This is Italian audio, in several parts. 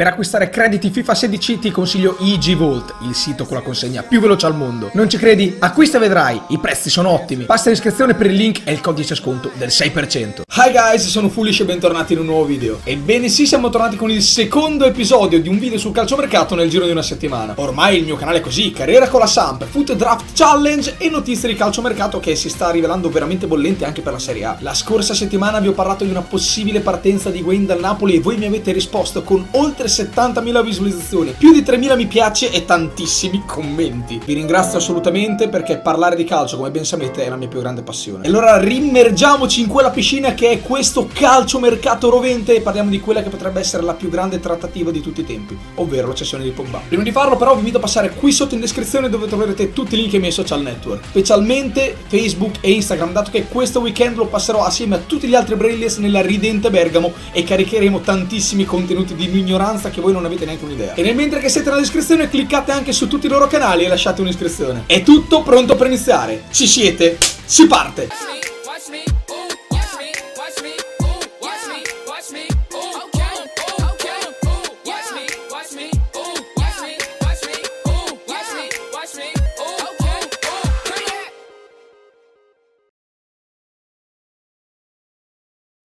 Per acquistare crediti FIFA 16 ti consiglio EG Vault, il sito con la consegna più veloce al mondo. Non ci credi? Acquista e vedrai, i prezzi sono ottimi. Basta l'iscrizione per il link e il codice sconto del 6%. Hi guys, sono Foolish e bentornati in un nuovo video. Ebbene sì, siamo tornati con il secondo episodio di un video sul calciomercato nel giro di una settimana. Ormai il mio canale è così, carriera con la Samp, Foot Draft Challenge e notizie di calciomercato che si sta rivelando veramente bollente anche per la Serie A. La scorsa settimana vi ho parlato di una possibile partenza di Wayne dal Napoli e voi mi avete risposto con oltre 70.000 visualizzazioni, più di 3.000 mi piace e tantissimi commenti. Vi ringrazio assolutamente perché parlare di calcio, come ben sapete, è la mia più grande passione. E allora rimmergiamoci in quella piscina che è questo calcio mercato rovente e parliamo di quella che potrebbe essere la più grande trattativa di tutti i tempi, ovvero la cessione di Pogba. Prima di farlo però vi invito a passare qui sotto in descrizione dove troverete tutti i link ai miei social network, specialmente Facebook e Instagram, dato che questo weekend lo passerò assieme a tutti gli altri Braillers nella ridente Bergamo e caricheremo tantissimi contenuti di ignoranza che voi non avete neanche un'idea. E nel mentre che siete nella descrizione cliccate anche su tutti i loro canali e lasciate un'iscrizione. È tutto pronto per iniziare. Ci siete? Si parte!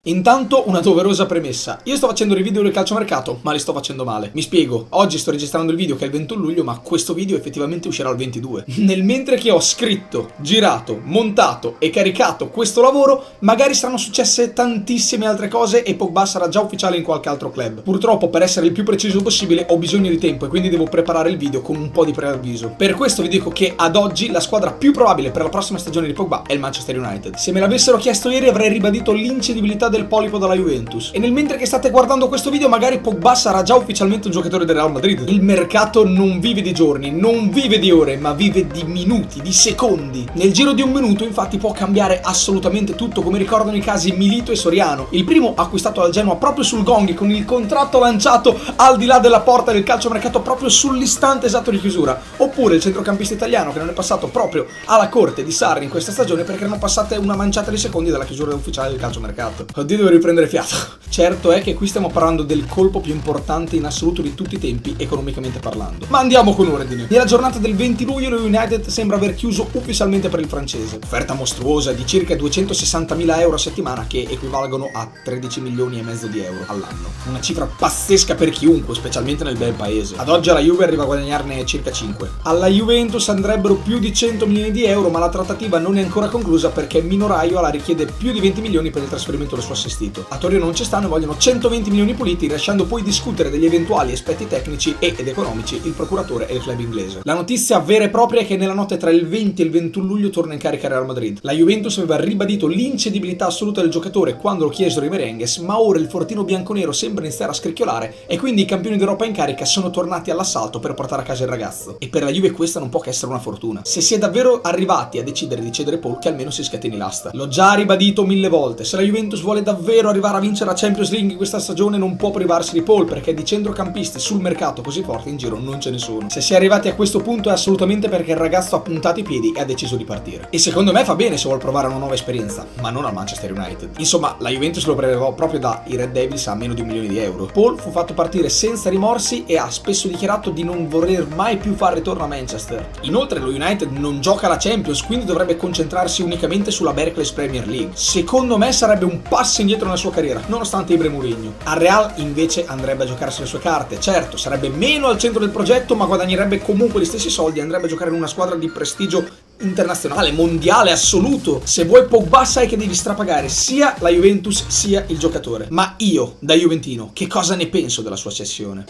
Intanto una doverosa premessa. Io sto facendo i video del calciomercato, ma li sto facendo male. Mi spiego. Oggi sto registrando il video che è il 21 luglio, ma questo video effettivamente uscirà il 22. Nel mentre che ho scritto, girato, montato e caricato questo lavoro, magari saranno successe tantissime altre cose e Pogba sarà già ufficiale in qualche altro club. Purtroppo, per essere il più preciso possibile, ho bisogno di tempo e quindi devo preparare il video con un po' di preavviso. Per questo vi dico che ad oggi la squadra più probabile per la prossima stagione di Pogba è il Manchester United. Se me l'avessero chiesto ieri avrei ribadito l'incedibilità del polipo dalla Juventus. E nel mentre che state guardando questo video magari Pogba sarà già ufficialmente un giocatore del Real Madrid. Il mercato non vive di giorni, non vive di ore, ma vive di minuti, di secondi. Nel giro di un minuto infatti può cambiare assolutamente tutto, come ricordano i casi Milito e Soriano. Il primo acquistato dal Genoa proprio sul gong con il contratto lanciato al di là della porta del calciomercato proprio sull'istante esatto di chiusura. Oppure il centrocampista italiano che non è passato proprio alla corte di Sarri in questa stagione perché erano passate una manciata di secondi dalla chiusura ufficiale del calciomercato. Oddio, devo riprendere fiato. Certo è che qui stiamo parlando del colpo più importante in assoluto di tutti i tempi, economicamente parlando. Ma andiamo con ordine. Nella giornata del 20 luglio lo United sembra aver chiuso ufficialmente per il francese. Offerta mostruosa di circa 260.000 euro a settimana che equivalgono a 13 milioni e mezzo di euro all'anno. Una cifra pazzesca per chiunque, specialmente nel bel paese. Ad oggi la Juve arriva a guadagnarne circa 5. Alla Juventus andrebbero più di 100 milioni di euro, ma la trattativa non è ancora conclusa perché Minoraio la richiede più di 20 milioni per il trasferimento del suo assistito. A Torino non ci stanno e vogliono 120 milioni puliti, lasciando poi discutere degli eventuali aspetti tecnici ed economici il procuratore e il club inglese. La notizia vera e propria è che nella notte tra il 20 e il 21 luglio torna in carica Real Madrid. La Juventus aveva ribadito l'incedibilità assoluta del giocatore quando lo chiesero i merengues, ma ora il fortino bianconero sembra iniziare a scricchiolare e quindi i campioni d'Europa in carica sono tornati all'assalto per portare a casa il ragazzo. E per la Juve questa non può che essere una fortuna. Se si è davvero arrivati a decidere di cedere Paul, che almeno si scateni l'asta. L'ho già ribadito mille volte, se la Juventus vuole davvero arrivare a vincere la Champions League questa stagione non può privarsi di Paul perché di centrocampisti sul mercato così forti in giro non ce ne sono. Se si è arrivati a questo punto è assolutamente perché il ragazzo ha puntato i piedi e ha deciso di partire. E secondo me fa bene se vuol provare una nuova esperienza, ma non al Manchester United. Insomma, la Juventus lo prelevò proprio dai Red Devils a meno di un milione di euro. Paul fu fatto partire senza rimorsi e ha spesso dichiarato di non voler mai più fare ritorno a Manchester. Inoltre lo United non gioca la Champions, quindi dovrebbe concentrarsi unicamente sulla Berkeley Premier League. Secondo me sarebbe un passo indietro nella sua carriera, nonostante Ibre Mourinho. Al Real invece andrebbe a giocarsi le sue carte. Certo, sarebbe meno al centro del progetto, ma guadagnerebbe comunque gli stessi soldi e andrebbe a giocare in una squadra di prestigio internazionale, mondiale, assoluto. Se vuoi Pogba sai che devi strapagare sia la Juventus sia il giocatore. Ma io, da Juventino, che cosa ne penso della sua cessione?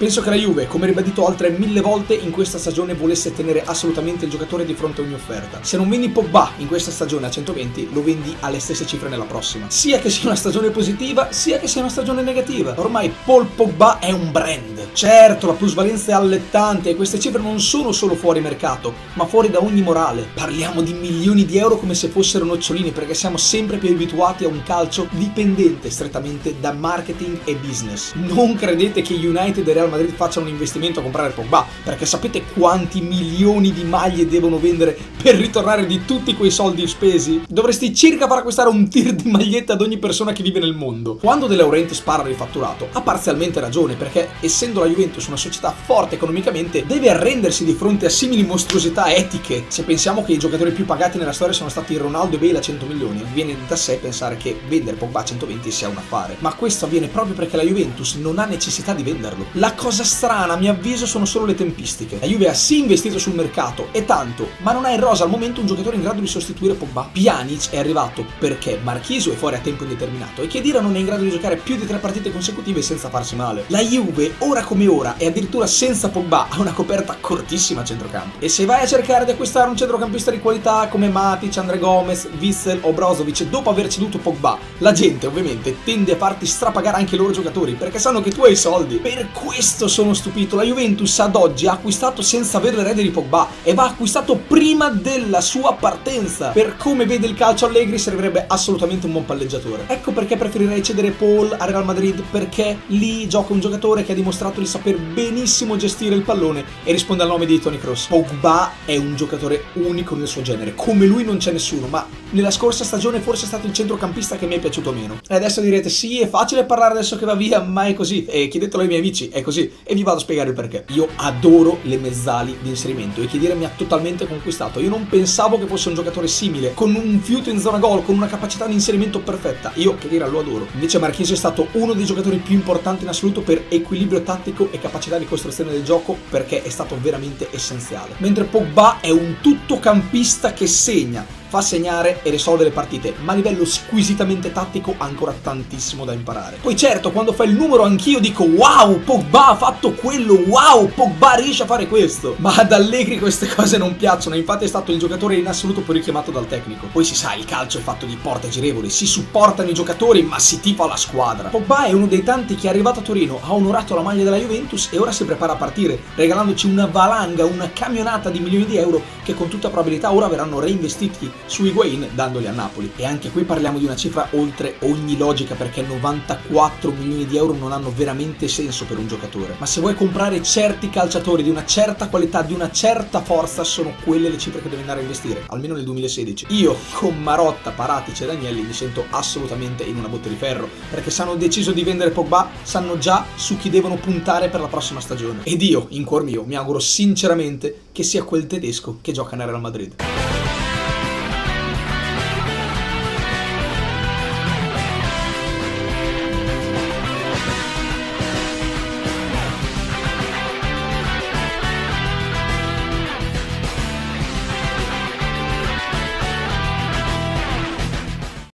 Penso che la Juve, come ribadito altre mille volte, in questa stagione volesse tenere assolutamente il giocatore di fronte a ogni offerta. Se non vendi Pogba in questa stagione a 120, lo vendi alle stesse cifre nella prossima. Sia che sia una stagione positiva, sia che sia una stagione negativa. Ormai Paul Pogba è un brand. Certo, la plusvalenza è allettante e queste cifre non sono solo fuori mercato, ma fuori da ogni morale. Parliamo di milioni di euro come se fossero nocciolini perché siamo sempre più abituati a un calcio dipendente strettamente da marketing e business. Non credete che United e Real Madrid faccia un investimento a comprare Pogba, perché sapete quanti milioni di maglie devono vendere per ritornare di tutti quei soldi spesi? Dovresti circa far acquistare un tir di magliette ad ogni persona che vive nel mondo. Quando De Laurentiis parla di fatturato, ha parzialmente ragione, perché essendo la Juventus una società forte economicamente, deve arrendersi di fronte a simili mostruosità etiche. Se pensiamo che i giocatori più pagati nella storia sono stati Ronaldo e Bale a 100 milioni, viene da sé pensare che vendere Pogba a 120 sia un affare. Ma questo avviene proprio perché la Juventus non ha necessità di venderlo. La cosa strana, a mio avviso, sono solo le tempistiche. La Juve ha sì investito sul mercato, e tanto, ma non ha in rosa al momento un giocatore in grado di sostituire Pogba. Pjanic è arrivato perché Marchiso è fuori a tempo indeterminato e Chedira non è in grado di giocare più di tre partite consecutive senza farsi male. La Juve, ora come ora, e addirittura senza Pogba, ha una coperta cortissima a centrocampo. E se vai a cercare di acquistare un centrocampista di qualità come Matic, Andre Gomez, Wissel o Brozovic dopo aver ceduto Pogba, la gente ovviamente tende a farti strapagare anche i loro giocatori perché sanno che tu hai i soldi. Per questo sono stupito, la Juventus ad oggi ha acquistato senza avere le rete di Pogba e va acquistato prima della sua partenza. Per come vede il calcio Allegri servirebbe assolutamente un buon palleggiatore. Ecco perché preferirei cedere Paul a Real Madrid perché lì gioca un giocatore che ha dimostrato di saper benissimo gestire il pallone e risponde al nome di Tony Cross. Pogba è un giocatore unico nel suo genere, come lui non c'è nessuno, ma nella scorsa stagione forse è stato il centrocampista che mi è piaciuto meno. E adesso direte sì, è facile parlare adesso che va via, ma è così. E chiedetelo ai miei amici, è così. E vi vado a spiegare il perché. Io adoro le mezzali di inserimento e Chiedire mi ha totalmente conquistato. Io non pensavo che fosse un giocatore simile, con un fiuto in zona gol, con una capacità di inserimento perfetta. Io Chiedire lo adoro. Invece Marchisio è stato uno dei giocatori più importanti in assoluto per equilibrio tattico e capacità di costruzione del gioco perché è stato veramente essenziale. Mentre Pogba è un tuttocampista che segna, fa segnare e risolve le partite, ma a livello squisitamente tattico ha ancora tantissimo da imparare. Poi certo, quando fa il numero anch'io dico wow, Pogba ha fatto quello, wow, Pogba riesce a fare questo. Ma ad Allegri queste cose non piacciono, infatti è stato il giocatore in assoluto poi richiamato dal tecnico. Poi si sa, il calcio è fatto di porte girevoli, si supportano i giocatori ma si tifa la squadra. Pogba è uno dei tanti che è arrivato a Torino, ha onorato la maglia della Juventus e ora si prepara a partire, regalandoci una valanga, una camionata di milioni di euro che con tutta probabilità ora verranno reinvestiti su Higuain dandoli a Napoli. E anche qui parliamo di una cifra oltre ogni logica perché 94 milioni di euro non hanno veramente senso per un giocatore. Ma se vuoi comprare certi calciatori di una certa qualità, di una certa forza, sono quelle le cifre che devi andare a investire, almeno nel 2016. Io con Marotta, Paratici e Agnelli mi sento assolutamente in una botte di ferro, perché se hanno deciso di vendere Pogba, sanno già su chi devono puntare per la prossima stagione. Ed io, in cuor mio, mi auguro sinceramente che sia quel tedesco che gioca nel Real Madrid.